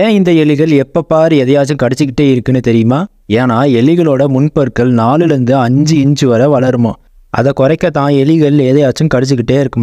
ஏன் இந்த எலிகள் எப்போ பாரு எதையாச்சும் கடிச்சிக்கிட்டே இருக்குன்னு தெரியுமா? ஏன்னா எலிகளோட முன்பற்கள் நாலுலேருந்து அஞ்சு இன்ச்சு வரை வளருமா? அதை குறைக்க தான் எலிகள் எதையாச்சும் கடிச்சிக்கிட்டே இருக்கும்?